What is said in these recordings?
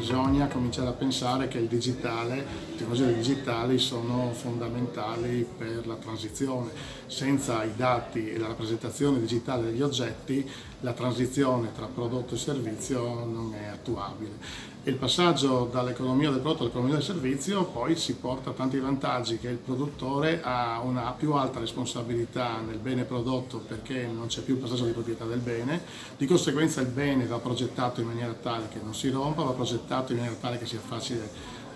bisogna cominciare a pensare che il digitale, le tecnologie digitali sono fondamentali per la transizione. Senza i dati e la rappresentazione digitale degli oggetti la transizione tra prodotto e servizio non è attuabile. Il passaggio dall'economia del prodotto all'economia del servizio poi si porta a tanti vantaggi che il produttore ha una più alta responsabilità nel bene prodotto perché non c'è più il passaggio di proprietà del bene, di conseguenza il bene va progettato in maniera tale che non si rompa, va progettato in maniera tale che sia facile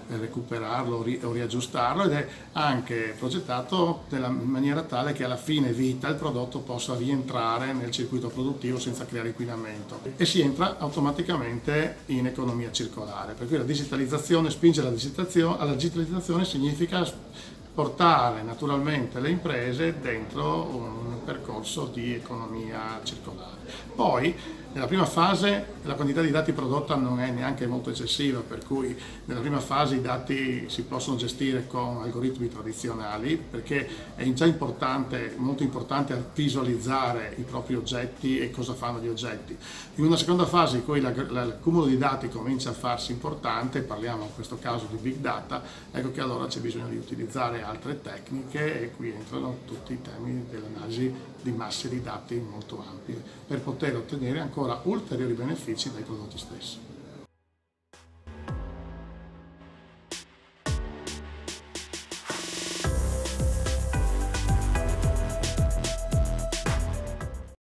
recuperarlo o riaggiustarlo ed è anche progettato in maniera tale che alla fine vita il prodotto possa rientrare nel circuito produttivo senza creare inquinamento e si entra automaticamente in economia circolare per cui la digitalizzazione spinge alla digitalizzazione, alla digitalizzazione significa portare naturalmente le imprese dentro un percorso di economia circolare. Poi nella prima fase la quantità di dati prodotta non è neanche molto eccessiva, per cui nella prima fase i dati si possono gestire con algoritmi tradizionali, perché è già importante, molto importante visualizzare i propri oggetti e cosa fanno gli oggetti. In una seconda fase in cui l'accumulo di dati comincia a farsi importante, parliamo in questo caso di big data, ecco che allora c'è bisogno di utilizzare altre tecniche e qui entrano tutti i temi dell'analisi di masse di dati molto ampie per poter ottenere ancora ulteriori benefici dai prodotti stessi.